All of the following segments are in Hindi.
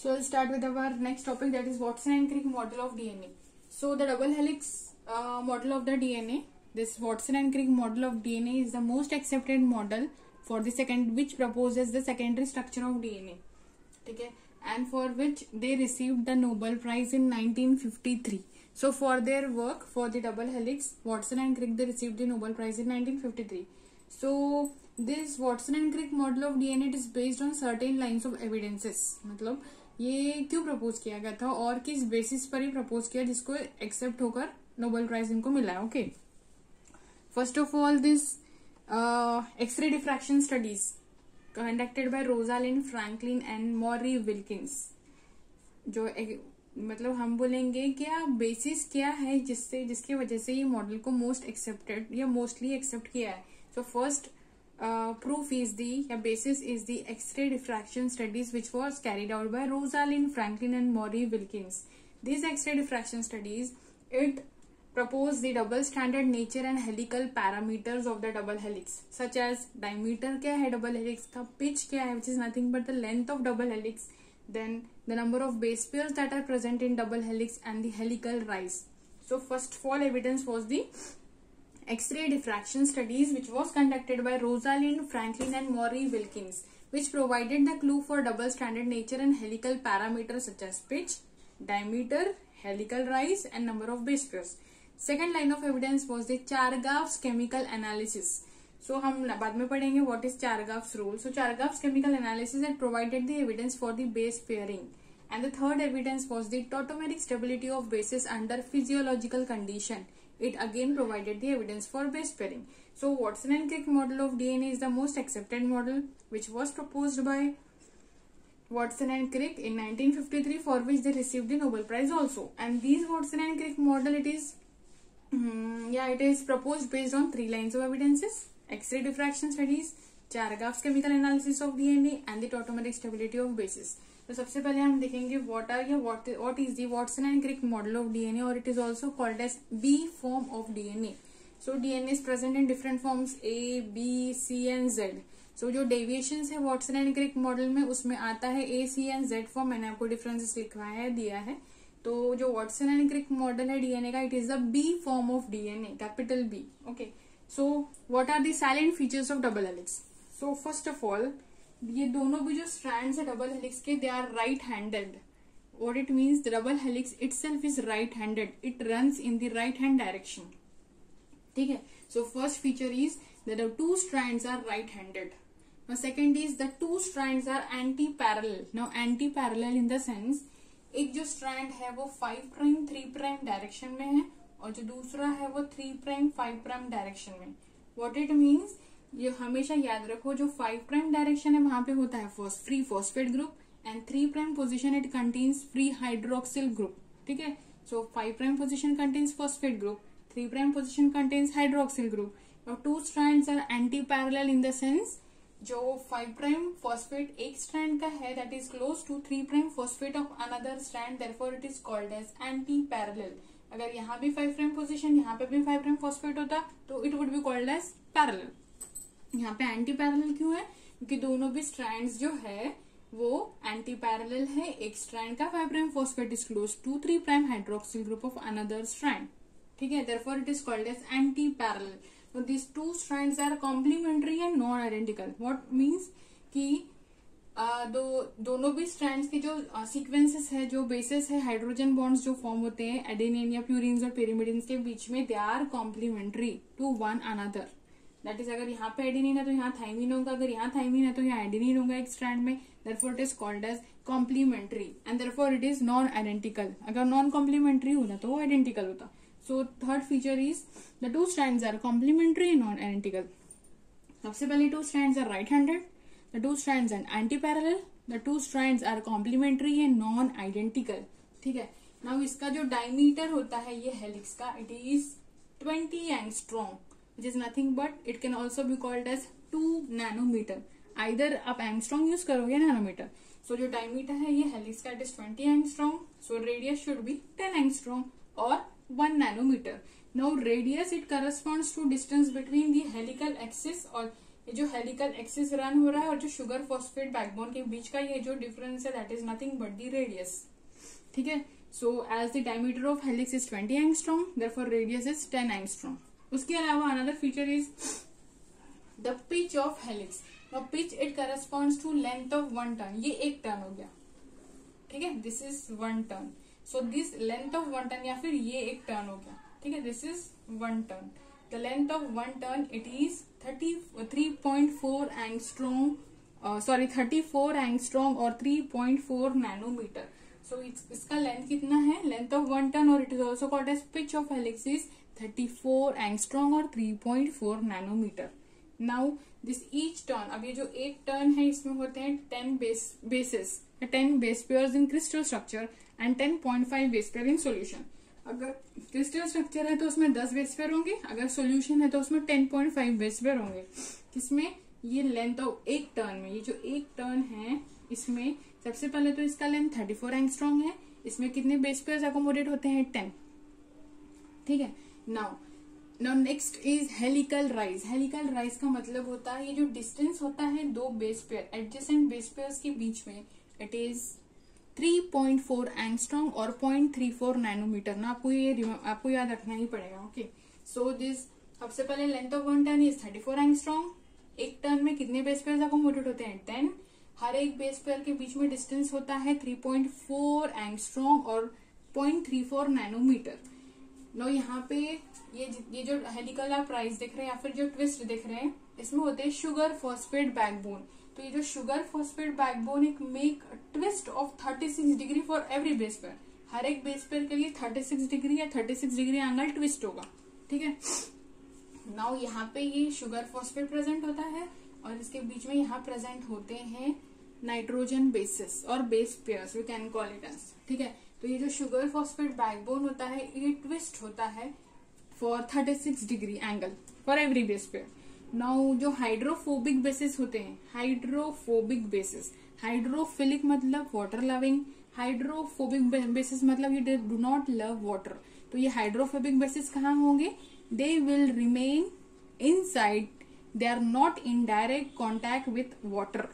So I'll start with our next topic that is Watson and Crick model of DNA. So the double helix uh, model of the DNA, this Watson and Crick model of DNA is the most accepted model for the second which proposes the secondary structure of DNA. Okay, and for which they received the Nobel Prize in 1953. So for their work for the double helix, Watson and Crick they received the Nobel Prize in 1953. So this Watson and Crick model of DNA it is based on certain lines of evidences. मतलब ये क्यों प्रपोज किया गया था और किस बेसिस पर ही प्रपोज किया जिसको एक्सेप्ट होकर नोबेल प्राइज इनको मिला है? Okay first of all this X-ray diffraction studies conducted by Rosalind Franklin and Maurice Wilkins जो एक, मतलब हम बोलेंगे क्या बेसिस क्या है जिससे जिसकी वजह से ये मॉडल को मोस्ट एक्सेप्टेड या मोस्टली एक्सेप्ट किया है? So first uh, proof is the yeah, basis is the X-ray diffraction studies which was carried out by Rosalind Franklin and Maury Wilkins. These X-ray diffraction studies it propose the double standard nature and helical parameters of the double helix such as diameter क्या है double helix का pitch क्या है which is nothing but the length of double helix then the number of base pairs that are present in double helix and the helical rise so first of all evidence was the X-ray diffraction studies which was conducted by Rosalind Franklin and Maury Wilkins which provided the clue for double stranded nature and helical parameters such as pitch, diameter, helical rise and number of base pairs. Second line of evidence was the Chargaff's chemical analysis. So हम बाद में पढ़ेंगे what is Chargaff's rule. So Chargaff's chemical analysis had provided the evidence for the base pairing. And the third evidence was the tautomeric stability of bases under physiological condition. It again provided the evidence for base pairing. So Watson and Crick model of DNA is the most accepted model which was proposed by Watson and Crick in 1953 for which they received the Nobel Prize also. And these Watson and Crick model it is um, yeah it is proposed based on three lines of evidences X-ray diffraction studies, Chargaff's chemical analysis of DNA and the tautomeric stability of bases. तो सबसे पहले हम देखेंगे वॉट आर या what is the Watson and Crick model of DNA और it is also called as B form of DNA so DNA is present in different forms A B C and Z so जो डेविएशन है वॉटसन एंड क्रिक मॉडल में, उसमें आता है A C and Z form मैंने आपको डिफरेंसेस लिखवाया है दिया है। तो जो वॉटसन एंड क्रिक मॉडल है डीएनए का it is the B form of DNA capital B okay so what are the silent features of double helix so first of all ये दोनों भी जो स्ट्रैंड है डबल हेलिक्स के दे आर राइट हैंडेड और it means double helix itself is right handed it run in the right hand direction ठीक है? So first feature is the two strand are right handed second is the two strand are anti parallel no anti parallel in the sense एक जो स्ट्रैंड है, वो five prime three prime direction में है और जो दूसरा है, वो three prime five prime direction में वॉट इट मीन्स ये हमेशा याद रखो, जो फाइव प्राइम डायरेक्शन है, वहाँ पे होता है free phosphate group and three prime position it contains free hydroxyl group ठीक है? So five prime position contains phosphate group three prime position contains hydroxyl group और two strand are anti parallel in the sense जो फाइव प्राइम फॉस्फेट एक स्ट्रैंड का है that is close to three prime phosphate of another strand therefore it is called as anti parallel अगर यहाँ भी फाइव प्राइम पोजिशन यहाँ पे भी फाइव प्राइम फॉस्फेट होता तो it would be called as parallel यहाँ पे एंटी पैरेलल क्यों है? क्योंकि दोनों भी स्ट्रैंड जो है, वो एंटी पैरेलल है। एक स्ट्रैंड का five prime phosphate is close to three prime hydroxyl group of another strand ठीक है? Therefore it is called as anti parallel तो this two strands are complementary and non identical what means कि दो, दोनों भी स्ट्रैंड्स के जो सीक्वेंसेस है, जो बेसिस है हाइड्रोजन बॉन्ड्स जो फॉर्म होते हैं एडेनिन या प्यूरिन और पेरीमिडिन के बीच में they are complementary to one another that is अगर यहाँ पे एडिनिन है तो यहाँ थाइमिन होगा, अगर यहाँ थाइमिन है तो यहाँ एडिनिन होगा एक स्ट्रैंड में. Therefore it is called as complementary and therefore it is non identical अगर नॉन कॉम्प्लीमेंट्री होना तो वो आइडेंटिकल होता. So third feature is the two strand are complementary non identical सबसे पहले two strand are right handed the two strand and anti parallel the two strand are complementary and non identical ठीक है? नाउ इसका जो डायमीटर होता है, ये हेलिक्स का it is twenty angstrom which is nothing but it can also be called as 2 nanometer. Either आप एंगस्ट्रॉन्ग यूज़ करोगे नैनोमीटर सो जो डायमीटर है, ये it is 20 angstrom so radius should be 10 angstrom और 1 nanometer. Now, radius, it corresponds to distance between the helical axis और ये जो हेलिकल एक्सिस रन हो रहा है और जो शुगर फॉस्फेट बैकबोन के बीच का ये जो डिफरेंस है that is nothing but the radius ठीक है? So as the diameter of helix is 20 angstrom therefore radius is 10 angstrom उसके अलावा another feature is the pitch of helix pitch it corresponds to length of one turn ये एक टर्न हो गया। ठीक है? This is one turn so this length of one turn या फिर ये एक टर्न हो गया। ठीक है? This is one turn the length of one turn it is thirty three point four angstrom sorry thirty four angstrom और three point four nanometer so इसका लेंथ कितना है? लेंथ ऑफ़ वन टर्न और it is also called as pitch of helix is thirty four angstrom और three point four nanometer now this each turn अब ये जो एक टर्न है, इसमें होते हैं ten base bases ten base pair in crystal structure and ten point five base pair in solution अगर क्रिस्टल स्ट्रक्चर है तो उसमें दस बेस पेयर होंगे, अगर सोल्यूशन है तो उसमें ten point five base pair होंगे। किसमें ये लेंथ ऑफ़ एक टर्न में, ये जो एक टर्न है इसमें सबसे पहले तो इसका लेंथ थर्टी फोर एंगस्ट्रॉन्ग है। इसमें कितने बेस पेयर अकोमोडेट होते हैं? टेन ठीक है? Now now next is helical rise helical rise का मतलब होता है ये जो डिस्टेंस होता है दो base pair adjacent base pair के बीच में। इट इज़ 3.4 एंगस्ट्रॉन्ग और 0.34 नैनोमीटर ना, आपको ये आपको याद रखना ही पड़ेगा ओके सो दिस सबसे पहले length of one turn is 34 angstrom एक टर्न में कितने बेस पेयर अकोमोडेट होते हैं? 10 हर एक बेस पेयर के बीच में डिस्टेंस होता है 3.4 एंगस्ट्रॉन्ग और 0.34 नैनोमीटर नो यहाँ पे ये ये जो हेलिकल आप प्राइस देख रहे हैं या फिर जो ट्विस्ट देख रहे हैं, इसमें होते हैं शुगर फॉस्फेट बैकबोन तो ये जो शुगर फॉस्फेट बैकबोन एक make twist of 36 degree for every base pair हर एक बेस पेयर के लिए 36 डिग्री या 36 डिग्री एंगल ट्विस्ट होगा. ठीक है? नाउ यहाँ पे ये शुगर फॉस्फेट प्रेजेंट होता है और इसके बीच में यहाँ प्रेजेंट होते हैं नाइट्रोजन बेसिस और base pairs we can call it as ठीक है? तो ये जो शुगर फॉस्फेट बैकबोन होता है, ये ट्विस्ट होता है for 36 degree angle for every base pair now जो हाइड्रोफोबिक बेसिस होते हैं हाइड्रोफोबिक बेसिस हाइड्रोफिलिक मतलब वाटर लविंग हाइड्रोफोबिक बेसिस मतलब you do not love water तो ये हाइड्रोफोबिक बेसिस कहाँ होंगे? They will remain inside they are not in direct contact with water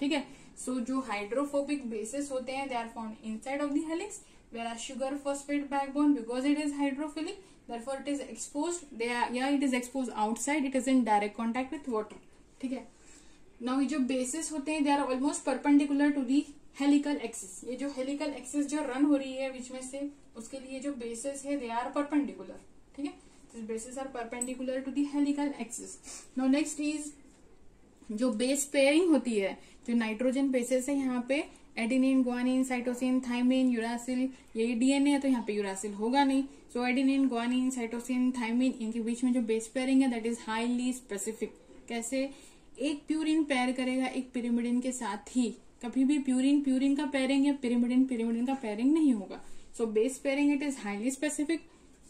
ठीक है? So, जो हाइड्रोफोबिक बेसिस होते हैं found inside of the helix where are sugar phosphate backbone because it is hydrophilic therefore it is exposed they are yeah it is exposed outside it is in direct contact with water. ठीक है? नाउ ये जो बेसिस होते हैं they are almost perpendicular to the helical axis ये जो हेलिकल एक्सिस जो रन हो रही है बीच में से उसके लिए जो बेसिस है दे आर परपेंडिकुलर ठीक है? Bases are perpendicular to the helical axis now next is जो बेस पेयरिंग होती है, जो नाइट्रोजन बेसिस है यहाँ पे adenine guanine cytosine thymine uracil ये डीएनए है तो यहाँ पे यूरासिल होगा नहीं। So adenine guanine cytosine thymine इनके बीच में जो बेस पेयरिंग है दैट इज़ हाईली स्पेसिफिक कैसे? एक प्यूरिन पेयर करेगा एक पिरिमिडिन के साथ ही। कभी भी प्यूरिन प्यूरिन का पेयरिंग या पिरिमिडिन पिरिमिडिन का पेयरिंग नहीं होगा। So base pairing it is highly specific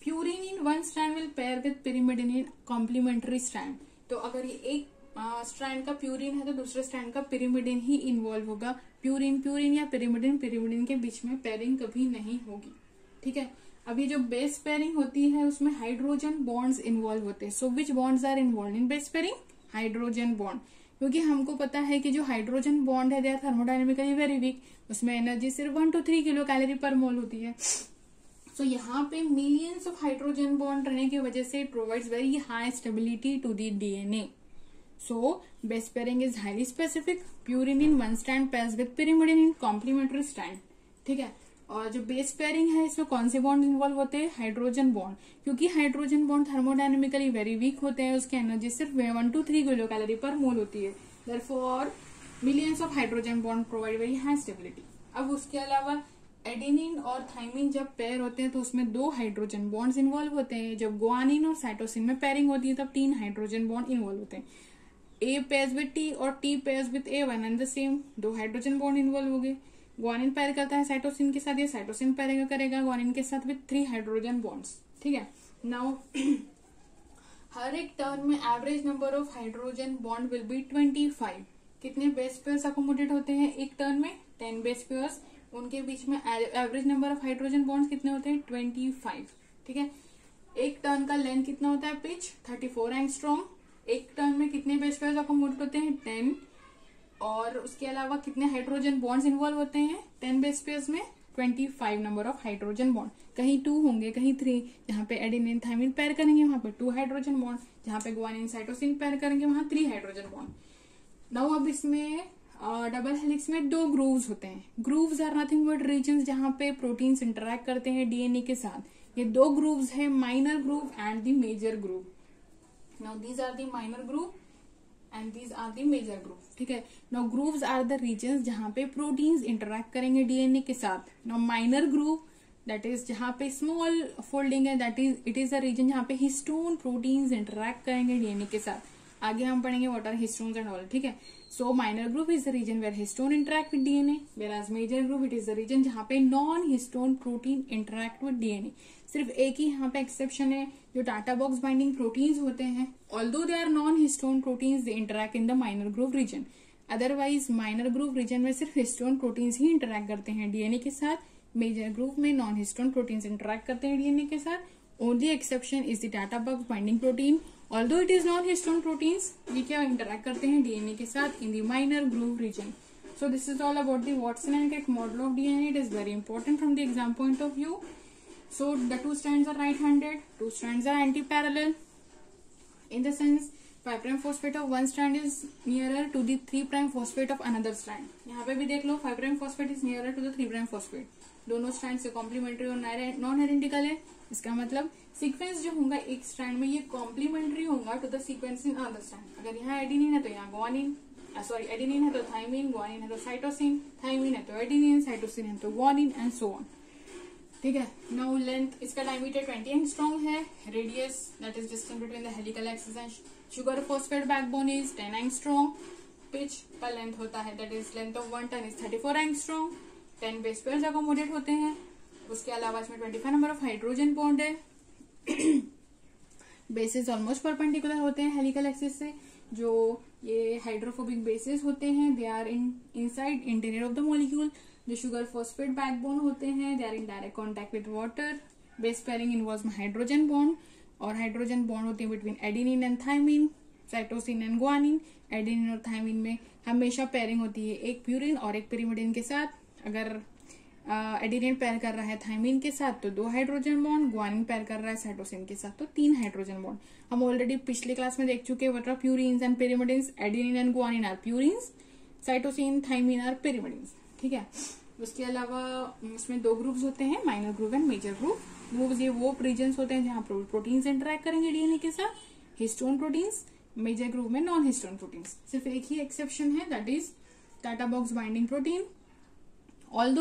purine in one strand will pair with pyrimidine in complementary strand तो अगर ये एक स्ट्रैंड का प्यूरिन है तो दूसरे स्ट्रैंड का पिरिमिडिन ही इन्वॉल्व होगा। प्यूरिन प्यूरिन या पिरिमिडिन पिरिमिडिन के बीच में पेयरिंग कभी नहीं होगी। ठीक है? ये जो बेस पेयरिंग होती है उसमें हाइड्रोजन बॉन्ड्स इन्वॉल्व होते हैं। So which bonds are involve in base pairing hydrogen bond क्योंकि हमको पता है कि जो हाइड्रोजन बॉन्ड है they are thermodynamically very weak उसमें एनर्जी सिर्फ़ one two three kilocalorie per mole होती है। सो so, यहाँ पे मिलियंस ऑफ़ हाइड्रोजन बॉन्ड रहने की वजह से it provides very high stability to the DNA So base pairing is highly specific. Purine in one strand pairs with pyrimidine in complementary strand. ठीक है? और जो बेस पेयरिंग है, इसमें कौन से बॉन्ड इन्वॉल्व होते हैं? हाइड्रोजन बॉन्ड क्योंकि hydrogen bond thermodynamically very weak होते हैं, उसकी एनर्जी सिर्फ़ one two three kilocalorie per mole होती है. Therefore millions of hydrogen bond provide very high stability अब उसके अलावा एडेनिन और थाइमिन जब पेयर होते हैं तो उसमें दो हाइड्रोजन बॉन्ड्स इन्वॉल्व होते हैं. जब ग्वानिन और साइटोसिन में पेयरिंग होती है, तब तीन हाइड्रोजन बॉन्ड इन्वॉल्व होते हैं. ए पेयर्स विद टी और T pairs with A one and the same दो हाइड्रोजन बॉन्ड इन्वॉल्व हो गए। ग्वानिन पैर करता है साइटोसिन के साथ या साइटोसिन पेयर करेगा ग्वानिन के साथ विद थ्री हाइड्रोजन बॉन्ड्स ठीक है? नाउ हर एक टर्न में average number of hydrogen bond will be twenty five कितने बेस पेयर्स अकोमोडेट होते हैं? एक टर्न में टेन बेस पेयर्स उनके बीच में average number of hydrogen bonds कितने होते हैं? ट्वेंटी फाइव ठीक है? एक टर्न का लेंथ कितना होता है? पिच थर्टी फोर एंगस्ट्रॉन्ग एक टर्न में कितने बेस पेयर अकोमोडेट होते हैं? टेन। और उसके अलावा कितने हाइड्रोजन बॉन्ड्स इन्वॉल्व होते हैं? टेन बेस पेयर में twenty five number of hydrogen bond कहीं टू होंगे, कहीं थ्री जहाँ पे एडिनिन थाइमिन पैर करेंगे, वहाँ पे टू हाइड्रोजन बॉन्ड जहाँ पे ग्वानिन साइटोसिन पैर करेंगे, वहाँ थ्री हाइड्रोजन बॉन्ड नाउ अब इसमें डबल हेलिक्स में दो ग्रूव्स होते हैं। Grooves are nothing but region जहाँ पे प्रोटीन्स इंटरेक्ट करते हैं डीएनए के साथ। ये दो ग्रूव्स है minor groove and the major groove now these are the minor group and these are the major group ठीक है? Now group are the region जहाँ पे प्रोटीन्स इंटरेक्ट करेंगे डीएनए के साथ. Now minor group that is जहाँ पे स्मॉल फोल्डिंग है that is it is a region जहाँ पे हिस्टोन प्रोटीन्स इंटरेक्ट करेंगे डीएनए के साथ. आगे हम पढ़ेंगे what are histones and all ठीक है? So minor group is the region where histone interact with DNA whereas major group it is the region जहाँ पे non histone protein interact with DNA सिर्फ़ एक ही यहाँ पे एक्सेप्शन है, जो टाटा बॉक्स बाइंडिंग प्रोटीन्स होते हैं। Although they are non histone proteins they interact in the minor group region otherwise minor group region में सिर्फ़ हिस्टोन प्रोटीन्स ही इंटरेक्ट करते हैं डीएनए के साथ। मेजर ग्रुप में नॉन हिस्टोन प्रोटीन्स इंटरेक्ट करते हैं डीएनए के साथ। Only exception is the TATA box binding protein although it is not histone protein ये क्या इंटरेक्ट करते हैं डीएनए के साथ in the minor groove region so this is all about the Watson and एक model of DNA it is very important from the exam point of view so the two strand are right handed two strand are anti parallel in the sense five prime phosphate of one strand is near to the three prime phosphate of another strand यहाँ पे भी देख लो five prime phosphate is near to the three prime phosphate दोनों स्ट्रैंड से कॉम्प्लीमेंट्री और नॉन आइडेंटिकल है। इसका मतलब सीक्वेंस जो होगा एक स्ट्रैंड में, ये कॉम्प्लीमेंट्री होगा to the sequence in other strand अगर यहाँ एडिनिन है तो यहाँ ग्वानिन सॉरी एडिनिन है तो थाइमिन ग्वानिन है तो साइटोसिन थाइमिन है तो एडिनिन साइटोसिन है तो ग्वानिन एंड सो ऑन ठीक है? नाउ लेंथ इसका डायमीटर 20 एंगस्ट्रॉन्ग है। Radius that is distance between the helical axis and sugar phosphate backbone is ten 10 angstrom pitch का लेंथ होता है that is length of one turn is 34 angstrom 10 base pair accommodate होते हैं। उसके अलावा इसमें 25 नंबर ऑफ़ हाइड्रोजन बॉन्ड है। बेसिस ऑलमोस्ट परपेंडिकुलर होते हैं हेलिकल एक्सिस से। जो ये हाइड्रोफोबिक बेसिस होते हैं they are in inside interior of the molecule जो शुगर फॉस्फेट बैकबोन होते हैं they are in direct contact with water base pairing involve hydrogen bond और हाइड्रोजन बॉन्ड होती है between adenine and thymine cytosine and guanine adenine और थाइमिन में हमेशा पेयरिंग होती है एक प्यूरिन और एक पेरीमिडिन के साथ। अगर एडिनिन पेयर कर रहा है थाइमिन के साथ तो दो हाइड्रोजन बॉन्ड ग्वानिन पैर कर रहा है साइटोसिन के साथ तो तीन हाइड्रोजन बॉन्ड हम ऑलरेडी पिछले क्लास में देख चुके what are purines and pyrimidines adenine and guanine are purines cytosine thymine are pyrimidines ठीक है? उसके अलावा इसमें दो ग्रुप्स होते हैं minor group and major group groups ये वो रीजन होते हैं जहाँ प्रोटीन्स इंटरेक्ट करेंगे डीएनए के साथ. हिस्टोन प्रोटीन्स मेजर ग्रुप में नॉन हिस्टोन प्रोटीन्स सिर्फ़ एक ही एक्सेप्शन है that is TATA box binding protein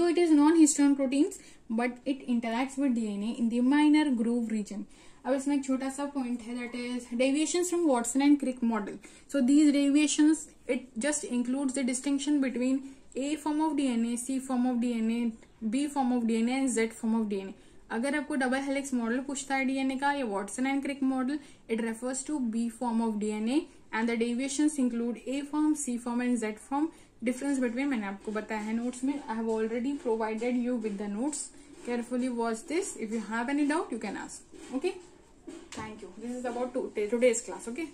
it is non histone proteins but it interact with DNA in the minor group region अब इसमें एक छोटा सा पॉइंट है that is deviation from Watson and Crick model so these deviation it just includes the distinction between A form of DNA C form of DNA B form of DNA and Z form of DNA अगर आपको डबल हेलिक्स मॉडल पूछता है डीएनए का, या Watson and Crick model it refers to B form of DNA and the deviation include A form C form and Z form difference between मैंने आपको बताया है नोट्स में I have already provided you with the notes carefully watch this if you have any doubt you can ask okay thank you this is about to today's class okay